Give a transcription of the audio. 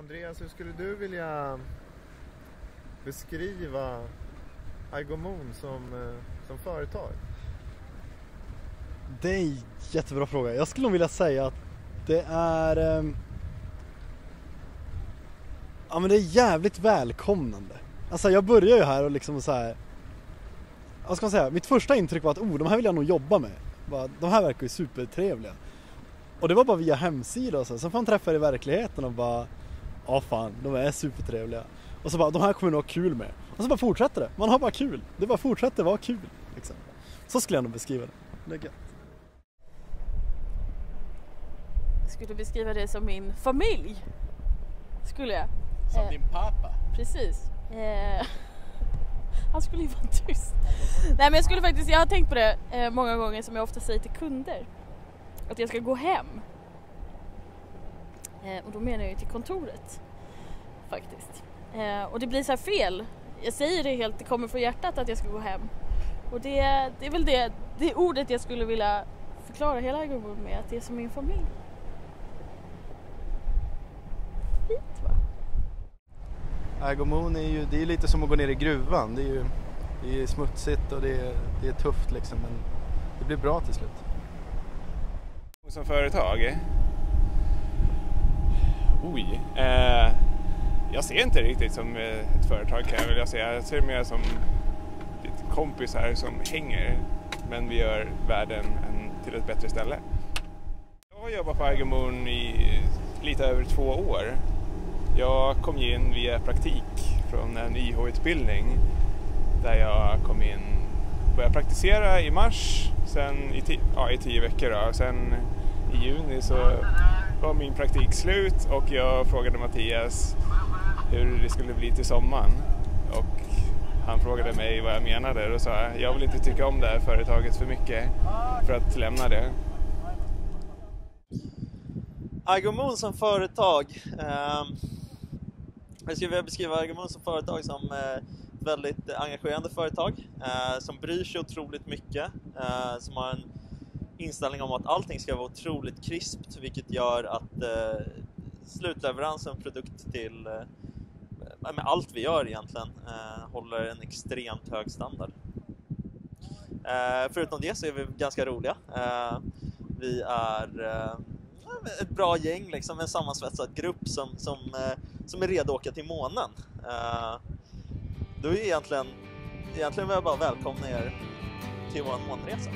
Andreas, hur skulle du vilja beskriva Agomon som, eh, som företag? Det är en jättebra fråga. Jag skulle nog vilja säga att det är... Ehm, ja men det är jävligt välkomnande. Alltså jag börjar ju här och liksom så här. Vad ska man säga? Mitt första intryck var att oh, de här vill jag nog jobba med. Bara, de här verkar ju supertrevliga. Och det var bara via hemsida och så. Sen får man träffa er i verkligheten och bara Ja fan, de är supertrevliga. Och så bara, de här kommer nog ha kul med. Och så bara fortsätter det. Man har bara kul. Det bara fortsätter vara kul. Liksom. Så skulle jag nog beskriva det. det är gött. Jag skulle beskriva det som min familj. Skulle jag. Som Eh, din pappa. Precis. Eh, han skulle ju vara tyst. Nej men jag skulle faktiskt, jag har tänkt på det eh, många gånger som jag ofta säger till kunder. Att jag ska gå hem. Eh, och då menar jag ju till kontoret. Faktiskt. Eh, och det blir så här fel. Jag säger det helt, det kommer från hjärtat att jag ska gå hem. Och det, det är väl det, det ordet jag skulle vilja förklara hela gruppen med, att det är som min familj. Fint va? Agomon är ju, det är lite som att gå ner i gruvan. Det är ju det är smutsigt och det är, det är tufft liksom men det blir bra till slut. Som företag? Oj. Eh, jag ser inte riktigt som eh, ett företag kan jag vilja säga. Jag ser det mer som lite kompisar som hänger. Men vi gör världen en, till ett bättre ställe. Jag har jobbat på Argamon i lite över två år. Jag kom ju in via praktik från en YH-utbildning där jag kom in, började praktisera i mars, sen i, ja, i tio veckor då. Sen i juni så var min praktik slut och jag frågade Mattias hur det skulle bli till sommaren. Och han frågade mig vad jag menade och då sa jag, jag vill inte tycka om det här företaget för mycket för att lämna det. Agomon som företag. Ehm, jag skulle vilja beskriva Agomon som företag som eh, väldigt engagerande företag eh, som bryr sig otroligt mycket, eh, som har en inställning om att allting ska vara otroligt krispt vilket gör att eh, slutleveransen produkt till eh, med allt vi gör egentligen eh, håller en extremt hög standard. Eh, förutom det så är vi ganska roliga. Eh, vi är eh, ett bra gäng, liksom, en sammansvetsad grupp som, som, eh, som är redo att åka till månen. Eh, då är egentligen, egentligen vill jag bara välkomna er till vår månresa.